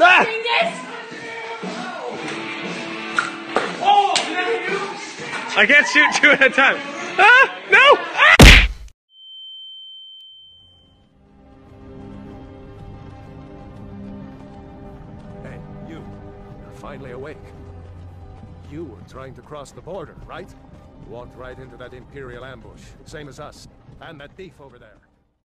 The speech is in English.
Ah! I can't shoot two at a time. Ah! No! Ah! Hey, you. You're finally awake. You were trying to cross the border, right? Walked right into that Imperial ambush, same as us. And that thief over there.